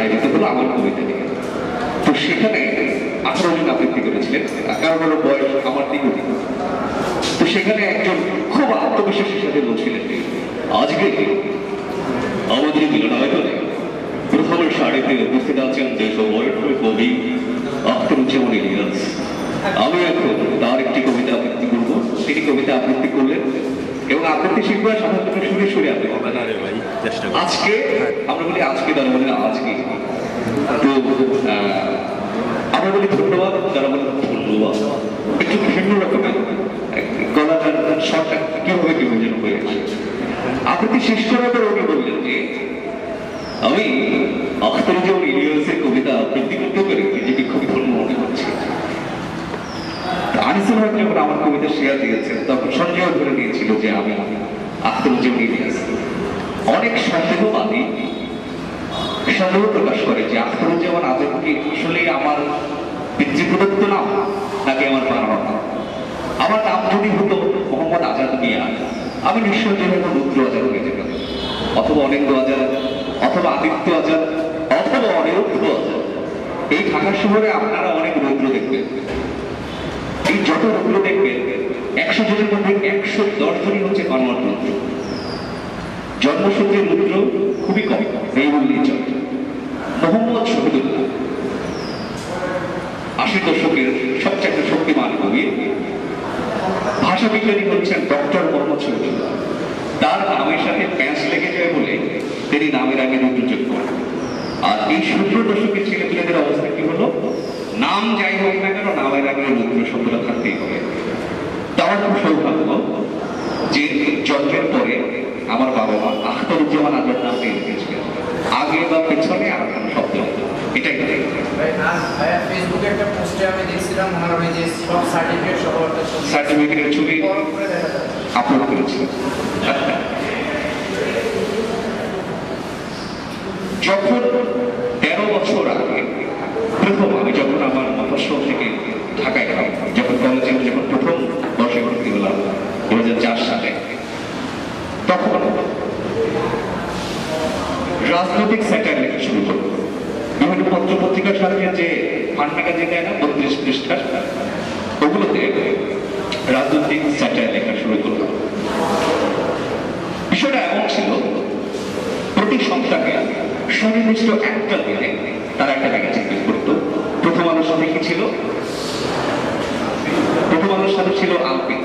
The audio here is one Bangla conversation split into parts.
আয়োজিত হলো আমার কবিতা নিয়ে তো সেখানে আঠারো জন আবৃত্তি করেছিলেন কারণ হলো বয়স আমার দ্বিগুণ। তো সেখানে একজন খুব আত্মবিশ্বাসের সাথে বলছিলেন, আজকে আমাদের মিলনায়তনে প্রথম সারিতে উপস্থিত আছেন যেসব ওয়েটফুল কবি আখতারুজ্জামান ইলিয়াস। আমি এখন তার একটি কবিতা আবৃত্তি করব। তিনি কবিতা আবৃত্তি এবং আবৃত্তি শিল্পীরা সাধারণত সুরে সুরে আবৃত্তি। আজকে আমরা বলি আজকে তারা বলে আজকে। তো আমরা বলি ধন্যবাদ তারা বলে ধন্যবাদ। একটু ভিন্ন রকমের শটটা কীভাবে যেন হয়ে গেছে আবৃত্তি শেষ করার পর উনি বললেন যে আমি আখতারুজ্জামান ইলিয়াসের কবিতা আবৃত্তি করতে পেরে নিজেকে খুবই ধন্য মনে করছি যখন আমার কবিতা শেয়ার দিয়েছেন তখন সঞ্জয় ধরে নিয়েছিল যে আমি ইলিয়াস অনেক সন্দেহবাদী সন্দেহ প্রকাশ করে যে আখতারুজ্জামান আজমকে আসলে আমার পিতৃপ্রদত্ত নাম নাকি আমার বানানো নাম আমার নাম যদি হতো মোহাম্মদ আজাদ মিয়া, আমি নিঃসন্দেহে রুদ্র আজাদ হয়ে যেতাম। অথবা অনিন্দ আজাদ, অথবা আদিত্য আজাদ, অথবা অনিরুদ্ধ আজাদ। এই ঢাকা শহরে আপনারা অনেক রুদ্র দেখবেন। এই যত রুদ্র দেখবেন, একশো জনের মধ্যে একশো দশ জনই হচ্ছে কনভার্ট রুদ্র জন্মসূত্রে খুবই কম, এই বললেই চলে। মোহাম্মদ শহীদুল্লাহ। আশি দশকের সবচেয়ে শক্তিমান কবি। ভাষা বিজ্ঞানী হচ্ছেন ডক্টর মোহাম্মদ শহীদুল্লাহ। তার নামের সাথে প্যাঁচ লেগে যায় বলে তিনি নামের আগে রুদ্র যোগ করেন আর এই সতেরো দশকের ছেলেমেয়েদের অবস্থা কি হলো? নাম যাই হোক না কেন নামের আগে রুদ্র শব্দটা থাকতেই হবে। তা আমার খুব সৌভাগ্য যে জন্মের পরে আমার বাবা মা আখতারুজ্জামান আজাদ নাম পেয়ে রেখেছিলেন আগে বা পেছনে আর কোনো শব্দ। এটাই ফেসবুকে একটা পোস্টে আমি দেখছিলাম ওনার ওই যে সব সার্টিফিকেট সহ সার্টিফিকেটের ছবি। আপলোড করেছি। যখন তেরো বছর আগে প্রথম আমি যখন আমার থেকে ঢাকায় গেলাম যখন কলেজে যখন প্রথম বর্ষে ভর্তি হলাম দু হাজার চার সালে, তখন রাজনৈতিক স্যাটার লেখা শুরু করল বিভিন্ন পত্র পত্রিকার সাথে যে ফান্ড ম্যাগাজিন দেয় না, বত্রিশ পৃষ্ঠার, ওগুলোতে রাজনৈতিক স্যাটার লেখা শুরু করল বিষয়টা এমন ছিল, প্রতি সপ্তাহে সুনির্দিষ্ট একটা দিনে তারা একটা ম্যাগাজিন বের করতো প্রথম আলোর সাথে কি ছিল সাথে ছিল আলপি।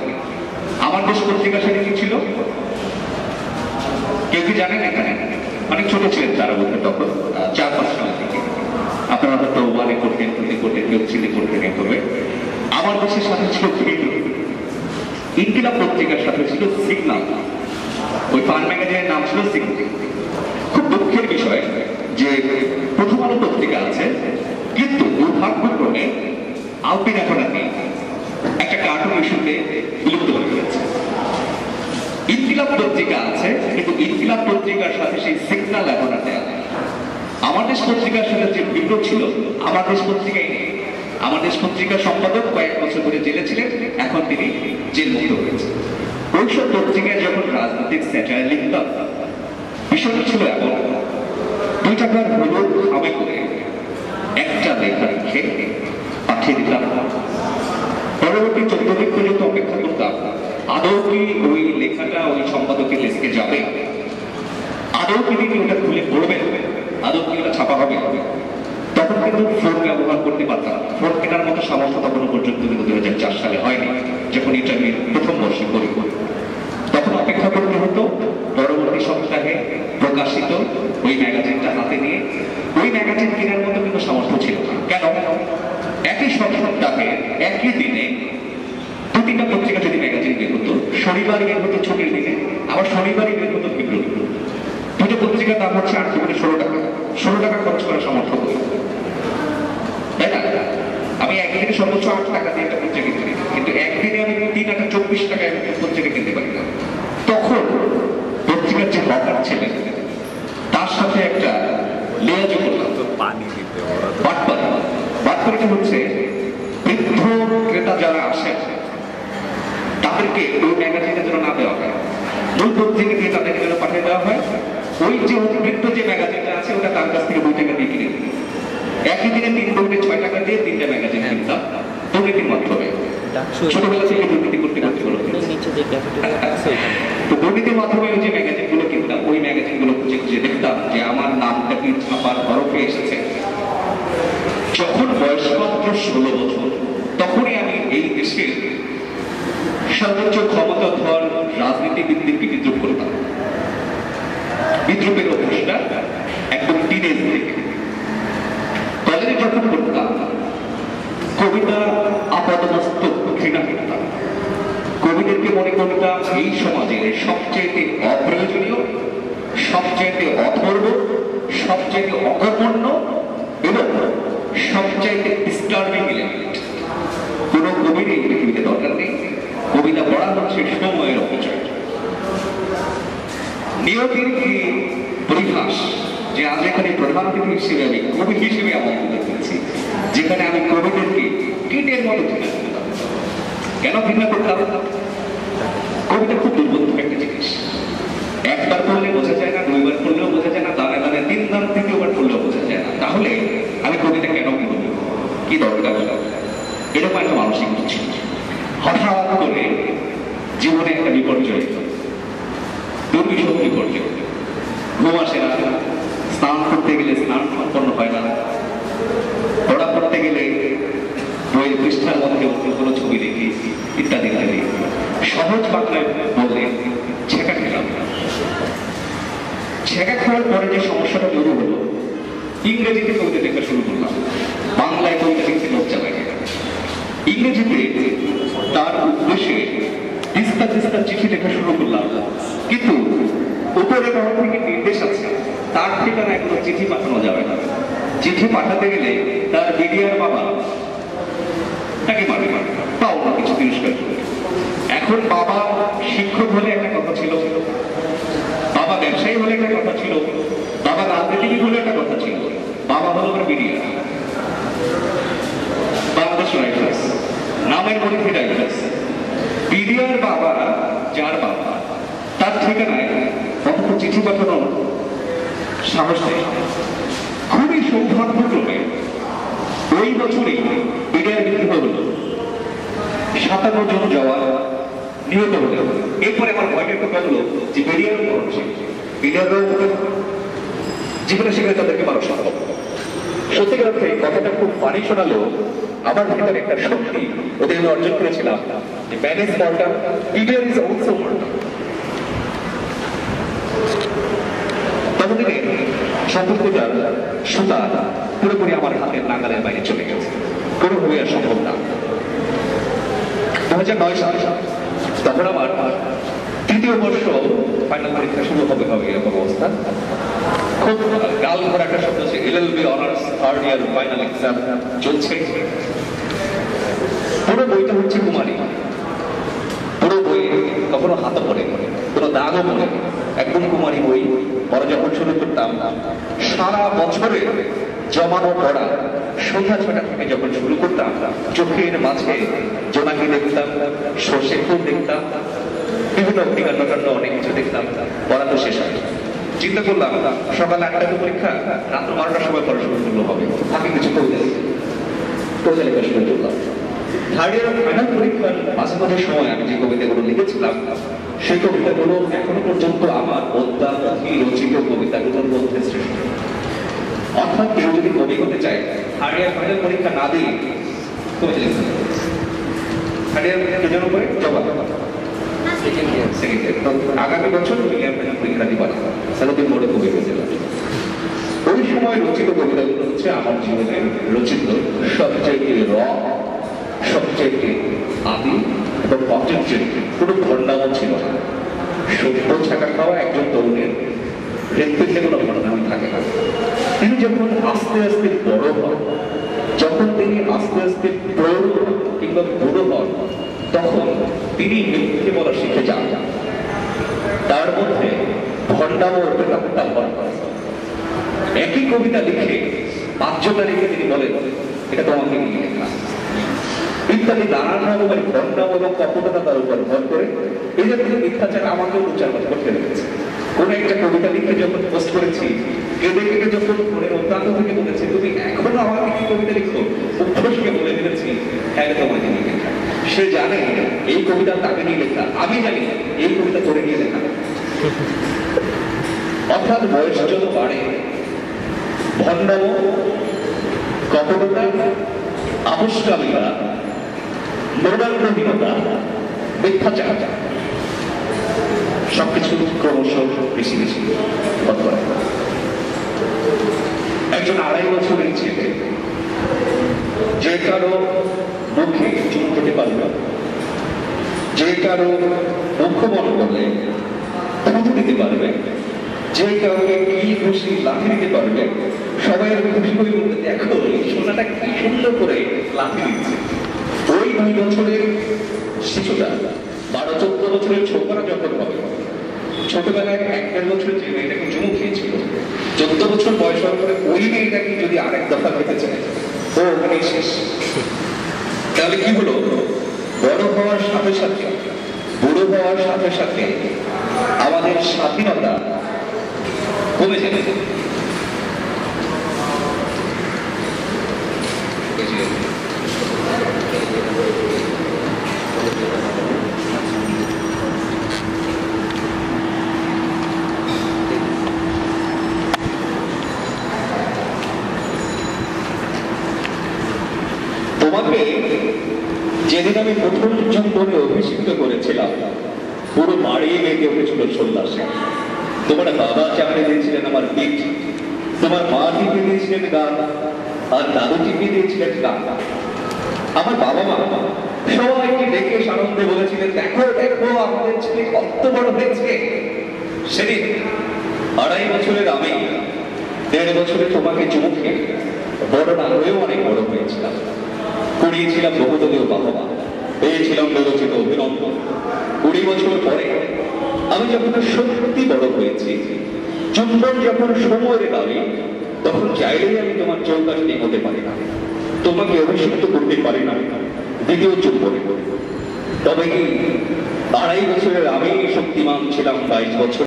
আমার দেশ পত্রিকার সাথে কি ছিল? কেউ কি জানেন এখানে? অনেক ছোট ছিলেন তারা বোধহয় তখন, চার পাঁচ সাল থেকে। আপনারা হয়তো ওয়ানে করতেন টুতে করতেন, কেউ চিনে করতেন এভাবে। আমার দেশের সাথে ছিল ভিডিও ইনকিলাব পত্রিকার সাথে ছিল সিগনাল। ওই ফান ম্যাগাজিনের নাম ছিল সিগনাল। খুব দুঃখের বিষয় যে প্রথম আলো পত্রিকা আছে, কিন্তু দুর্ভাগ্যক্রমে আলপিন এখন আর নেই। একটা কার্টুন ইস্যুতে বিলুপ্ত হয়ে গেছে ইনকিলাব পত্রিকা আছে, কিন্তু ইনকিলাব পত্রিকার সাথে সেই সিগনাল এখন আর দেওয়া। আমার দেশ পত্রিকার সাথে যে বিপ্লব ছিল, আমার দেশ পত্রিকায় নেই। আমার দেশ পত্রিকার সম্পাদক কয়েক বছর ধরে জেলে ছিলেন, এখন তিনি জেল মুক্ত হয়েছে ওইসব পত্রিকায় যখন রাজনৈতিক স্যাটার লিখতাম, বিষয়টা ছিল এমন। দুই টাকার হলুদ খামে করে একটা লেখা লিখে পাঠিয়ে দিতাম। পরবর্তী চোদ্দ দিন পর্যন্ত অপেক্ষা করতাম। আদৌ কি ওই লেখাটা ওই সম্পাদকের ডেস্কে যাবে? আদৌ তিনি ওটা খুলে পড়বেন? আদৌ কি ওটা ছাপা হবে? তখন কিন্তু ফোন ব্যবহার করতে পারতাম। ফোন কেনার মতো সামর্থ্য তখনও পর্যন্ত কিন্তু দু হাজার চার সালে হয়নি, যখন এটা আমি প্রথম বর্ষে করি তখন অপেক্ষা করতে হতো, পরবর্তী সপ্তাহে প্রকাশিত ওই ম্যাগাজিনটা হাতে নিয়ে। ওই ম্যাগাজিন কেনার মতো কিন্তু সামর্থ্য ছিল না কেন একই সপ্তাহে একই দিনে দু তিনটা পত্রিকা যদি ম্যাগাজিন বের হতো শনিবার বের হতো ছুটির দিনে আবার শনিবারই বের হতো বিপ্লবী দুটো পত্রিকার দাম হচ্ছে আট থেকে ষোলো টাকা। ষোলো টাকা খরচ করা সামর্থ্য করি তাই না? আমি একদিনে সর্বোচ্চ আট টাকা দিয়ে একটা পত্রিকা কিনি কিন্তু একদিনে আমি তিন টাকা চব্বিশ টাকায় পত্রিকা কিনতে পারি না। তখন পত্রিকার যে হকার ছিলেন তার সাথে একটা লেয়াজ করলাম। পানি দিতে ওরা তো বাটপারি বাটপারিটা হচ্ছে বৃদ্ধ ক্রেতা যারা আসেন তাদেরকে ওই ম্যাগাজিনে যেন না দেওয়া হয়। মূল পত্রিকা দিয়ে তাদেরকে যেন পাঠিয়ে দেওয়া হয় ওই যে অতিরিক্ত যে ম্যাগাজিনটা আছে ওটা তার কাছ থেকে দুই টাকা দিয়ে কিনে একই দিনে তিন কোটি ছয় টাকা দিয়ে তিনটা ম্যাগাজিন কিনতাম দুর্নীতির মাধ্যমে। ছোটবেলা থেকে দুর্নীতি করতে করতে ওইখানে। তো দুর্নীতির মাধ্যমে ওই যে ম্যাগাজিনগুলো কিনতাম ওই ম্যাগাজিনগুলো খুঁজে খুঁজে দেখতাম যে আমার নামটা কি ছাপার হরফে এসেছে যখন মাত্র ষোলো বছর। তখনই আমি এই দেশের সর্বোচ্চ ক্ষমতাধর রাজনীতিবিদদেরকে বিদ্রুপ করতাম। বিদ্রুপের অভ্যাসটা একদম টিনেজ থেকে। কলেজে যখন পড়তাম, কবিতা আপাতমস্তক ঘৃণা করতাম। কবিদেরকে মনে করতাম এই সমাজের সবচেয়ে অপ্রয়োজনীয় সবচেয়ে অথর্ব সবচেয়ে অকর্মণ্য এবং সবচেয়ে ডিস্টার্বিং এলিমেন্ট কোনো কবির এই পৃথিবীতে দরকার নেই। কবিতা পড়া হচ্ছে সময়ের অপচয়। নিয়তির কি পরিহাস? যে আজ এখানে প্রধান অতিথি হিসেবে আমি কবি হিসেবে আমার তুলে ধরেছি যেখানে আমি কবিদেরকে কীটের মতো তুলে ধরতাম কেন ভিন্ন করতাম কবিতা খুব দুর্বোধ্য একটা জিনিস একবার পড়লে বোঝা যায় না দুইবার পড়লেও বোঝা যায় না দানে দানে তিন দান তৃতীয়বার পড়লেও বোঝা যায় না তাহলে আমি কবিতা কেন পড়ব কি দরকার এরকম একটা মানসিক ছিল হঠাৎ করে জীবনে একটা বিপর্যয় দুর্বিষহ বিপর্যয় ঘুম আসে না স্নান করতে গেলে স্নান সম্পন্ন হয় না পড়া করতে গেলে বইয়ের পৃষ্ঠার মধ্যে অন্য কোনো ছবি দেখি ইত্যাদি ইত্যাদি সহজ বাংলায় বললে, ছেঁকা খেলাম ছেঁকা খাওয়ার পরে যে সমস্যাটা তৈরি হলো, ইংরেজিতে কবিতা লেখা শুরু করলাম। বাংলায় কবিতা লিখতে লজ্জা লাগে ইংরেজিতে তার উদ্দেশ্যে তিস্তা তিস্তা চিঠি লেখা শুরু করলাম। কিন্তু উপরে তরফ থেকে নির্দেশ আছে, তার ঠিকানায় কোনো চিঠি পাঠানো যাবে না। চিঠি পাঠাতে গেলে তার বিডিআর বাবা তাকে মারে বা অন্য কিছু তিরস্কার করবে। এখন বাবা শিক্ষক হলে একটা কথা ছিল। বাবা ব্যবসায়ী হলে একটা কথা ছিল। বাবা রাজনীতিবিদ হলে একটা কথা ছিল। বাবা হলো আমার বিডিআর বাংলাদেশ রাইফেলস নামের মধ্যে রাইফেলস বিডিআর বাবা, যার বাবা, তার ঠিকানায় অন্তত চিঠি পাঠানোর সাহস নেই। খুবই সৌভাগ্যক্রমে ওই বছরই বিডিআর বিদ্রোহ হলো সাতান্ন জন জওয়ান নিহত হলো। এরপরে আমার ভয়টা একটু কমলো যে বিডিআর বিডিআরও জীবনে সেখানে তাদেরকে মারা সম্ভব সত্যিকার অর্থে কথাটা খুব ফানি শোনালো। আমার ভিতরে একটা শক্তি ওদের আমি অর্জন করেছিলাম। যে manage mortar BDR is also mortar ততদিনে সম্পর্কটার সুতা পুরোপুরি আমার হাতের নাগালের বাইরে চলে গেছে। কোনোভাবে আর সম্ভব না। দু হাজার নয় সাল তখন আমার তৃতীয় বর্ষ ফাইনাল পরীক্ষা শুরু হবে হবে এরকম অবস্থা। খুব গাল ভরা একটা শব্দ আছে LLB honours third year final exam চলছে। পুরো বইটা হচ্ছে কুমারী। পুরো বই কখনো হাতে পড়ে কোনো দাগও পড়ে একদম কুমারী বই, পরে যখন শুরু করতাম, সারা বছরে জমানো পড়া সন্ধ্যা ছটা থেকে যখন শুরু করতাম, চোখের মাঝে জোনাকি দেখতাম সর্ষে ফুল দেখতাম, বিভিন্ন অগ্নিকাণ্ড অনেক কিছু দেখতাম, পড়া তো শেষ হয়। চিন্তা করলাম, সকাল আটটাতে পরীক্ষা, রাত্র বারোটার সময় পড়াশোনা করলে হবে। আমি কিছু কবিতা কবিতা শুরু করলাম থার্ড ইয়ার ফাইনাল পরীক্ষার মাঝামাঝি সময় আমি যে কবিতাগুলো লিখেছিলাম, সেই কবিতাগুলো এখনও পর্যন্ত আমার অদ্যাবধি রচিত কবিতাগুলোর মধ্যে শ্রেষ্ঠ। অর্থাৎ কেউ থার্ড ইয়ার ফাইনাল পরীক্ষা না দিয়ে কবিতা লিখতে থার্ড ইয়ার কে যেন জবাব সেকেন্ড ইয়ার সেকেন্ড ইয়ার আগামী বছর দুই ইয়ার ফাইনাল পরীক্ষা দিবা সারাদিন বড় কবি হয়ে যাবে ওই সময় রচিত কবিতাগুলো হচ্ছে আমার জীবনে রচিত সবচেয়ে র সবচেয়ে আদি এবং অচঞ্চল কোনো ভণ্ডামও ছিল না। সভ্য ছাকা খাওয়া একজন তরুণের হৃদপিণ্ডে কোনো ভণ্ডাম থাকে না। তিনি যখন আস্তে আস্তে বড় হন যখন তিনি আস্তে আস্তে প্রৌঢ় কিংবা বুড়ো হন, তখন তিনি মিথ্যে বলা শিখে যান। তার মধ্যে ভণ্ডামও একটা ভর একই কবিতা লিখে বাহ্যতা লিখে তিনি বলেন, এটা তোমাকে নিয়ে লেখা। ইত্যাদি নানান রকমের ঘটনা এবং কপটতা তার উপর ভর করে। এই যে তিনি মিথ্যাচার আমাকেও উচ্চারণ করতে লেগেছে কোন একটা কবিতা লিখে যখন পোস্ট করেছি, কেঁদে কেটে যখন মনের অত্যন্ত থেকে বলেছে, তুমি এখনও আমাকে কি কবিতা লিখো উৎকর্ষকে বলে ফেলেছি হ্যাঁ এটা তোমাকে নিয়ে লেখা। সে জানে এই কবিতা তাকে নিয়ে লেখা। আমি জানি এই কবিতা করে নিয়ে লেখা। অর্থাৎ বয়স যত বাড়ে ভণ্ডাম কপটতা আবস্কামিতা মরণাগ্রহীনতা মিথ্যাচার সবকিছু ক্রমশ বেশি বেশি একজন আড়াই বছরের ছেলে যে কারও মুখে চুপ খেতে পারবে না, যে কারও মুখবন করলে থুতু দিতে পারবে যে কাউকে কি খুশি লাথি দিতে পারবে সবাই খুশি বলতে দেখো সোনাটা কি সুন্দর করে লাথি দিচ্ছে ওই দুই বছরের শিশুটা, বারো চোদ্দ বছরের ছোকরা যখন হবে, ছোটবেলায় এক দেড় বছরের যে মেয়েটাকে চুমু খেয়েছিল, চোদ্দ বছর বয়স হওয়ার পরে ওই মেয়েটাকে যদি আরেক দফা খেতে চায়, ও ওখানেই শেষ। তাহলে কি হলো? বড় হওয়ার সাথে সাথে, বুড়ো হওয়ার সাথে সাথে আমাদের স্বাধীনতা কমে যাবে এই যে তোমাকে যেদিন আমি প্রথম জীবনে করেছিলাম। পুরো বাড়িয়ে মেঘে উঠেছিল সন্ন্যাসে। তোমার বাবা চাপড়ে দিয়েছিলেন আমার পিঠ। তোমার মা টিপে দিয়েছিলেন গান। আর দাদু টিপে দিয়েছিলেন গান। আমার বাবা মা সবাইকে ডেকে সানন্দে বলেছিলেন, দেখো দেখো, আমাদের ছেলে কত বড় হয়েছে। সেদিন আড়াই বছরের আমি, দেড় বছরে তোমাকে চুমুকে বড় না হয়েও অনেক বড় হয়েছিলাম। কুড়িয়েছিলাম বহুদলীয় বাহবা পেয়েছিলাম বিরোচিত অভিনন্দন। কুড়ি বছর পরে আমি যখন সত্যি বড় হয়েছি চুম্বন যখন সময়ের দাবি, তখন চাইলেই আমি তোমার চৌকাশটি হতে পারি না। তোমাকে অভিষিক্ত করতে পারি না দ্বিতীয় চুম্বনে। তবে কি আড়াই বছরের আমি শক্তিমান ছিলাম বাইশ বছর?